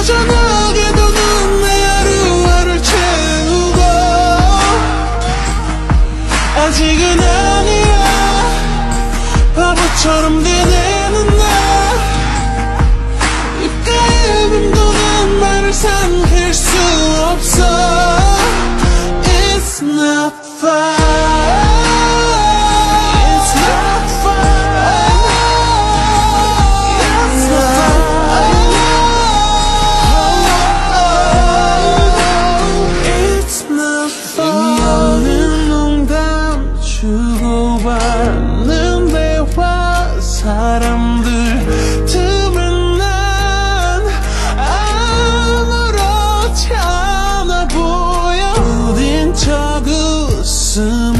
빠져나게 도는 내 하루하루를 채우고 아직은 주고받는 대화 사람들 틈은 난 아무렇지 않아 보여. 부딘 척 웃음